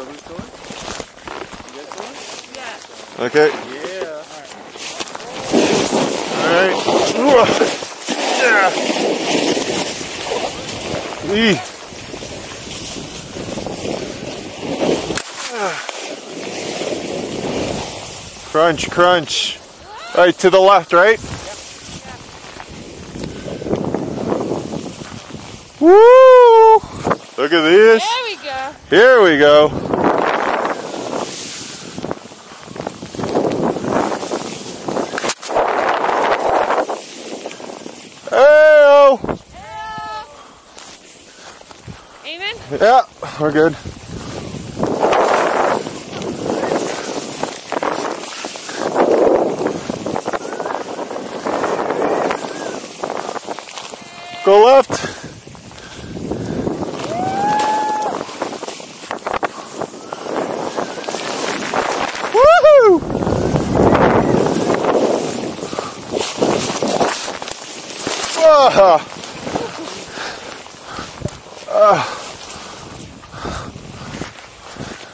So who's going? You guys going? Yeah. Okay. Yeah. All right. All right. Yeah. Eee. Crunch, crunch. Right to the left, right? Woo! Look at this. There we go. Here we go. Yeah, we're good. Go left. Ah. Ah. Go in here. Go. Woohoo! Oh! Oh! And when you're coming to the road, stop across the road. and pass me, my guys.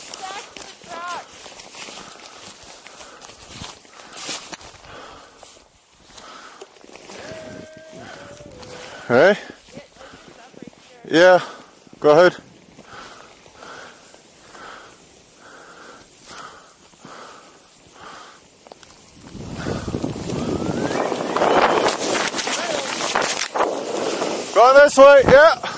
stack to the truck. Hey. Yeah. Go ahead. Going this way, yeah.